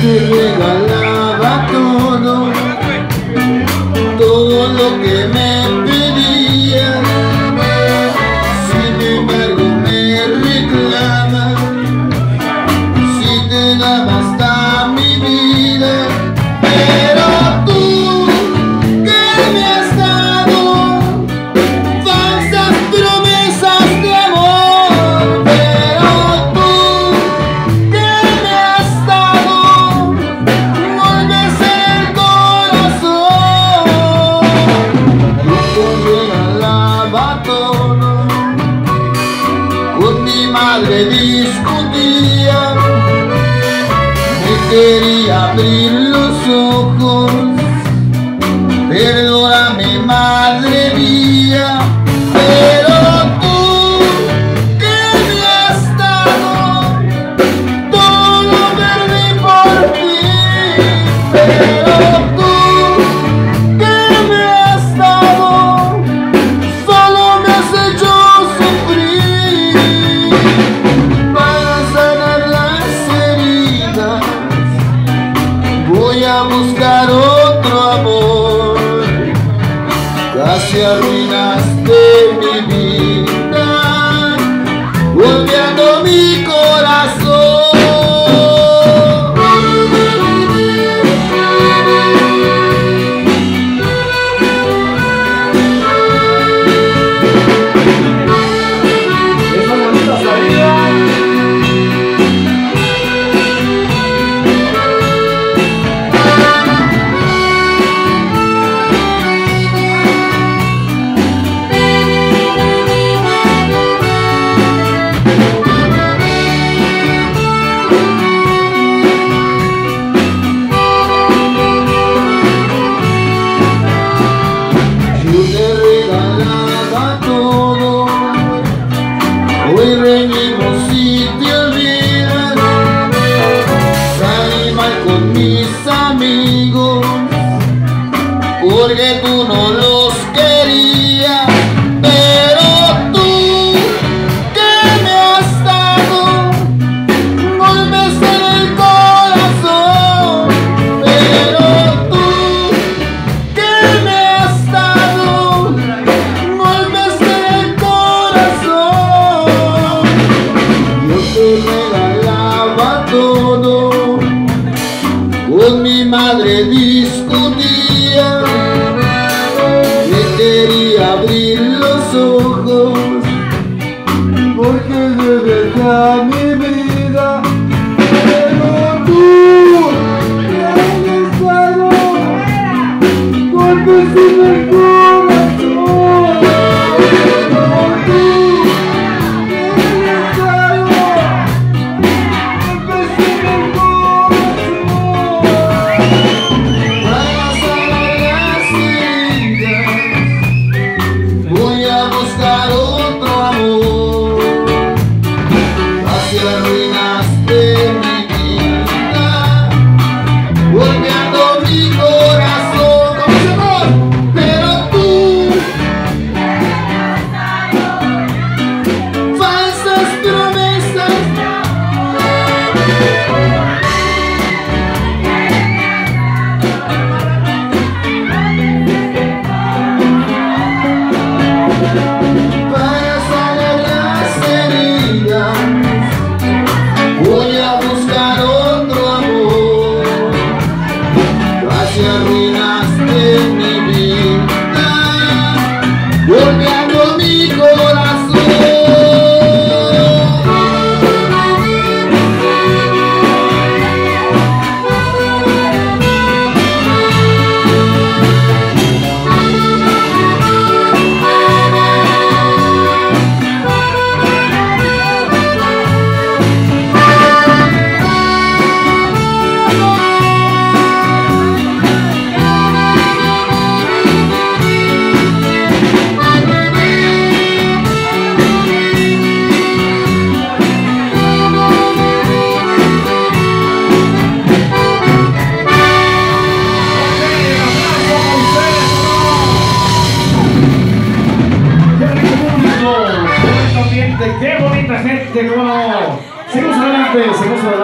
We got love. madre discutía, me quería abrir los ojos, perdóname madre. casi arruinaste mi vida. quantos é e vergonha. 对什么时候